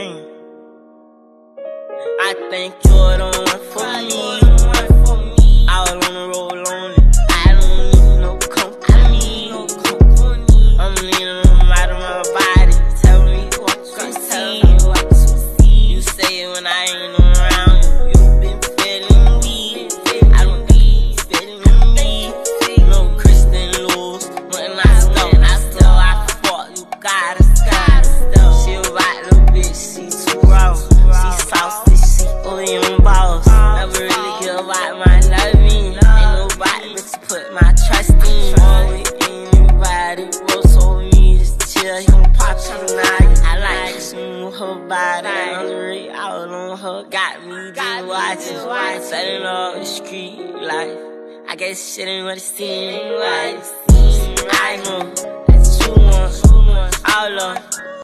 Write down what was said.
I think you're the one for me. I was on the road lonely. I don't need no company. I'm leaning of my body. Tell me what see. You say it when I ain't around. Chill. He gon' pop tonight. I like move her body. Hungry out on her. Got me just watching. Setting up the street life. I guess shit ain't what it seems like. I know that you want all of